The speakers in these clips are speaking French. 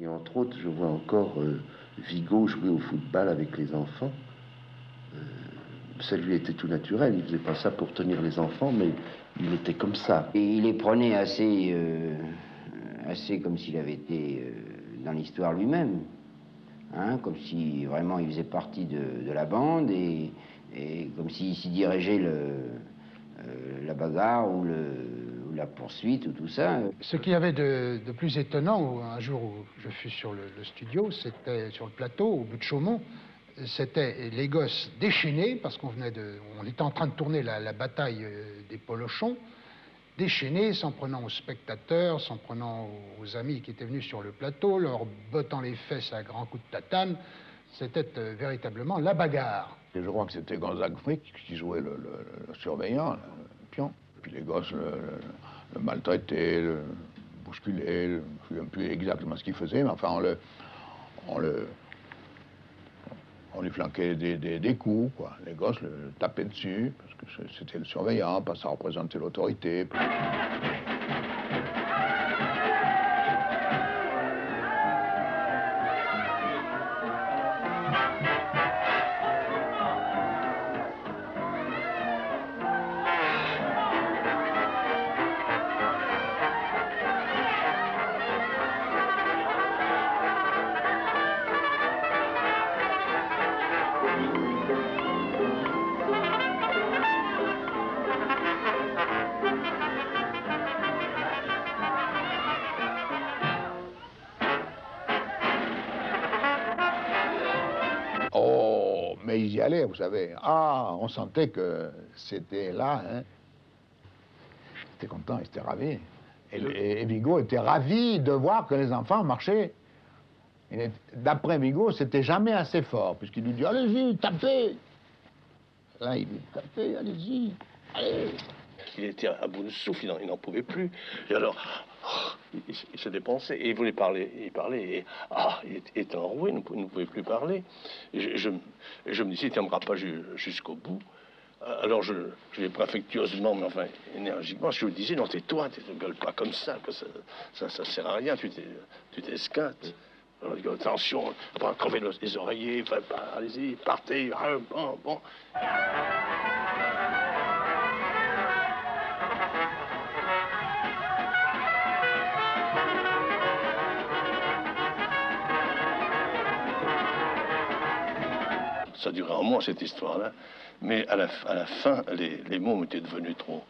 Et entre autres, je vois encore euh, Vigo jouer au football avec les enfants. Euh, ça lui était tout naturel. Il faisait pas ça pour tenir les enfants, mais il était comme ça. Et il les prenait assez, euh, assez comme s'il avait été euh, dans l'histoire lui-même. Hein, comme si vraiment il faisait partie de, la bande et, et comme s'il s'y dirigeait le, la bagarre ou, le, la poursuite ou tout ça. Ce qu'il y avait de, de plus étonnant, un jour où je fus sur le, le studio, c'était sur le plateau, au bout de Chaumont, c'était les gosses déchaînés, parce qu'on venait de, on était en train de tourner la, la bataille euh, des Polochons, déchaînés, s'en prenant aux spectateurs, s'en prenant aux amis qui étaient venus sur le plateau, leur bottant les fesses à grands coups de tatane. C'était euh, véritablement la bagarre. Et je crois que c'était Gonzague Frick qui jouait le, le- le surveillant, le, le pion. Puis les gosses le, le- maltraitaient, le bousculaient, le- je ne souviens plus exactement ce qu'ils faisaient, mais enfin on le. On le on lui flanquait des, coups, quoi. Les gosses le, le tapaient dessus, parce que c'était le surveillant, parce que ça représentait l'autorité. Mais ils y allaient, vous savez. Ah, on sentait que c'était là. Hein. Ils étaient contents, ils étaient ravis. Et, et- et Vigo était ravi de voir que les enfants marchaient. D'après Vigo, c'était jamais assez fort, puisqu'il lui dit Allez-y, tapez Là, il dit Tapez, allez-y, allez Il était à bout de souffle, il n'en- pouvait plus. Et alors, il, se- dépensait. Et il voulait parler. Il parlait. Et ah, il était- enroué, il ne pouvait plus parler. Et je, je, je me disais, il ne tiendra pas ju- jusqu'au bout. Alors je, je l'ai pris affectueusement, mais enfin énergiquement, je lui disais, non, tais-toi, tu ne gueules pas comme ça, ça, ça, ça sert à rien, tu t'es- tu t'escates. Alors il dit, attention, on va crever le- les oreillers, bah, allez-y, partez, ah, bon, bon. Ça durait un mois, cette histoire-là. Mais à la, fin, les, les mots étaient devenus trop,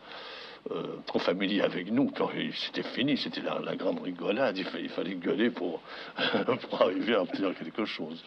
euh, trop familiers avec nous. Quand C'était fini, c'était la, grande rigolade. Il, il fallait gueuler pour, pour arriver à obtenir quelque chose.